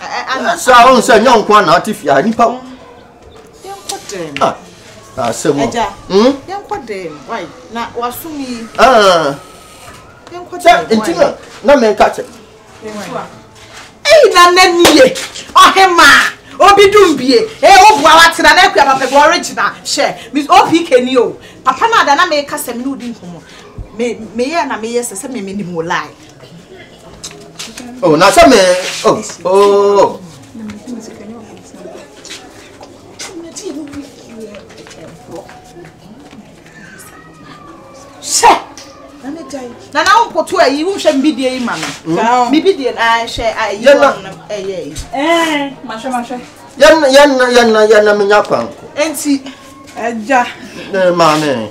ɛsɛ a ɔn sɛ nyɛ nko ana ɔte fie a nipa. yɛnkɔ dɛm. Ah, na asɛm o. ɛgya hmm? yɛnkɔ dɛm wai na wasom yi. Ah. yɛnkɔ dɛm wai. sɛ nti na na mɛ nka kyɛ. ɛyi na nɛ nie ɔhemaa obi dum bie ee o bu awa tena na akua papa bi ɔregyina hyɛ mi o pii kani o papa na ada na mɛ kasa mi na odi nkɔmɔ mɛ mɛ yɛ na mɛ yɛ sɛ sɛ mɛ mɛ ni mo lai. Oh, na sɛ me oh oh. sɛ nana wo mpoto ayi wohwɛ mbidie yi ma no bibidie no ahwɛ ayi wɔ no ɛyɛ yi mahwɛ mahwɛ yɛna yɛna yɛna yɛna menya kwanko nti agya maame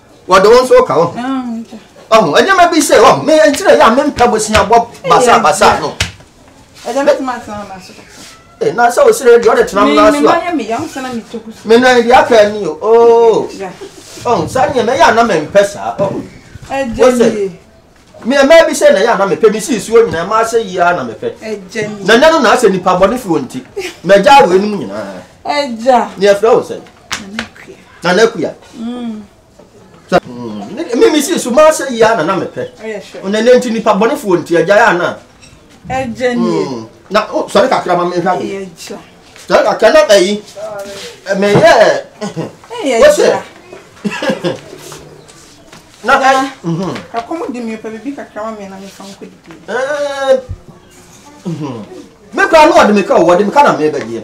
wɔde wo nso ka wo ho ɔho ɛnyɛma bi sɛ ɔho me nkyerɛ yɛ a mempɛ boseabɔ basabasa no na sɛ wo serɛ deɛ ɔde tena m naa so a menan deɛ aka ani o oh. ɔho saa neɛ mɛyɛ ana mempɛ saa ɔho wo sɛ mmeɛma bi sɛ na yɛ ana mepɛ mesii suo nyinaa ma asɛ yie a na mepɛ na nɛ no na asɛ nipa bɔne fi wɔ nti magyaa wei nom nyinaa neɛfrɛ wo sɛ nana akuya mimi si so maa sɛ yia nana mepɛ ɔnɛ ne nti nipa bɔnefoɔ nti agya yɛ ana agya nie mm. na oh, sɔre kakra ma menhwɛ ade sɔre kakra na ɛyi meyɛ wosɛ na ɛyi mhm. ɛkɔm de mi pɛ bibi kakra ma mena mefa nkɔ didi mekura no ɔde meka ɔwɔ de meka na mebɛgyeɛ